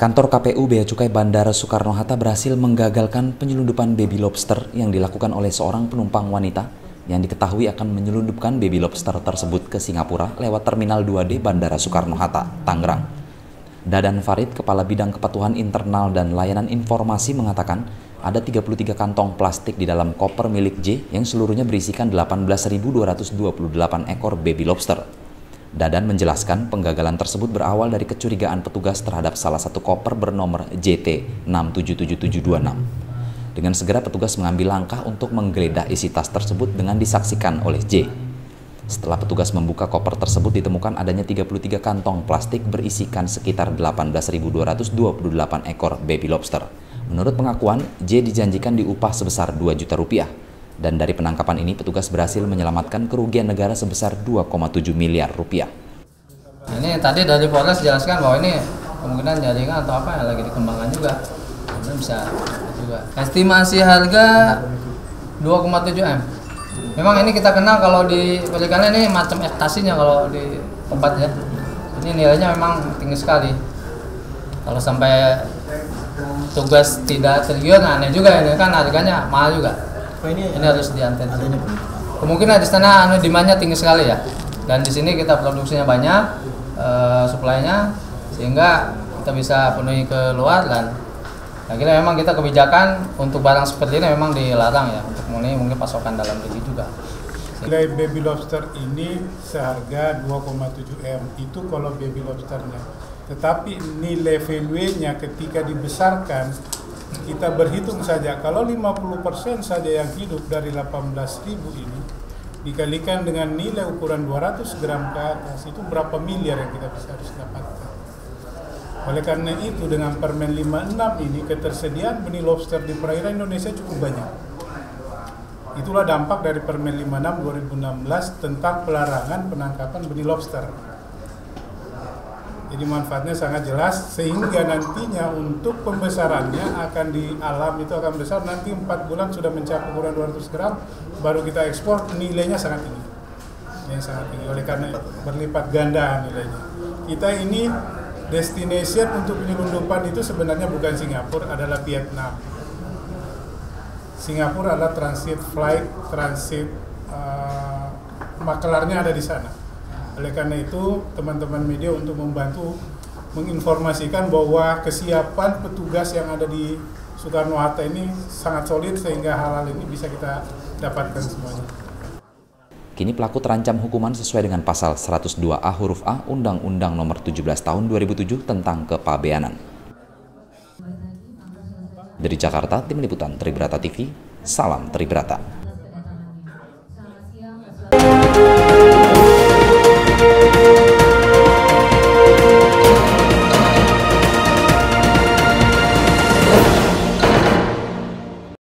Kantor KPU Bea Cukai Bandara Soekarno-Hatta berhasil menggagalkan penyelundupan baby lobster yang dilakukan oleh seorang penumpang wanita yang diketahui akan menyelundupkan baby lobster tersebut ke Singapura lewat Terminal 2D Bandara Soekarno-Hatta, Tangerang. Dadan Farid, Kepala Bidang Kepatuhan Internal dan Layanan Informasi mengatakan ada 33 kantong plastik di dalam koper milik J yang seluruhnya berisikan 18.228 ekor baby lobster. Dadan menjelaskan penggagalan tersebut berawal dari kecurigaan petugas terhadap salah satu koper bernomor JT 677726. Dengan segera petugas mengambil langkah untuk menggeledah isi tas tersebut dengan disaksikan oleh J. Setelah petugas membuka koper tersebut ditemukan adanya 33 kantong plastik berisikan sekitar 18.228 ekor baby lobster. Menurut pengakuan, J dijanjikan diupah sebesar 2 juta rupiah. Dan dari penangkapan ini petugas berhasil menyelamatkan kerugian negara sebesar 2,7 miliar rupiah. Ini tadi dari Polres jelaskan bahwa ini kemungkinan jaringan atau apa yang lagi dikembangkan juga. Ini bisa juga. Estimasi harga 2,7 M. Memang ini kita kenal kalau di perikanan ini macam ekstasinya kalau di tempat ya. Ini nilainya memang tinggi sekali. Kalau sampai tugas tidak tergiur, nah aneh juga ini kan harganya mahal juga. Oh, ini, ini harus diantar. Kemungkinan di sana anu demandnya tinggi sekali ya. Dan di sini kita produksinya banyak, uh, suplainya sehingga kita bisa penuhi ke luar dan akhirnya memang kita kebijakan untuk barang seperti ini memang dilarang ya untuk memenuhi mungkin pasokan dalam negeri juga. Nilai baby lobster ini seharga 2,7 M itu kalau baby lobsternya. Tetapi nilai value-nya ketika dibesarkan kita berhitung saja kalau 50% saja yang hidup dari 18.000 ini dikalikan dengan nilai ukuran 200 gram ke atas itu berapa miliar yang kita bisa harus dapatkan. Oleh karena itu dengan Permen 56 ini ketersediaan benih lobster di perairan Indonesia cukup banyak. Itulah dampak dari Permen 56 2016 tentang pelarangan penangkapan benih lobster. Jadi manfaatnya sangat jelas sehingga nantinya untuk pembesarannya akan di alam itu akan besar nanti 4 bulan sudah mencapai ukuran 200 gram baru kita ekspor nilainya sangat tinggi. Nilainya sangat tinggi oleh karena berlipat ganda nilainya. Kita ini destination untuk penyelundupan itu sebenarnya bukan Singapura adalah Vietnam. Singapura adalah transit flight, transit uh, makelarnya ada di sana oleh karena itu, teman-teman media untuk membantu menginformasikan bahwa kesiapan petugas yang ada di Soekarno-Hatta ini sangat solid sehingga hal-hal ini bisa kita dapatkan semuanya. Kini pelaku terancam hukuman sesuai dengan pasal 102A huruf A Undang-Undang Nomor 17 Tahun 2007 tentang kepabeanan. Dari Jakarta, Tim Liputan Tribrata TV, Salam Tribrata.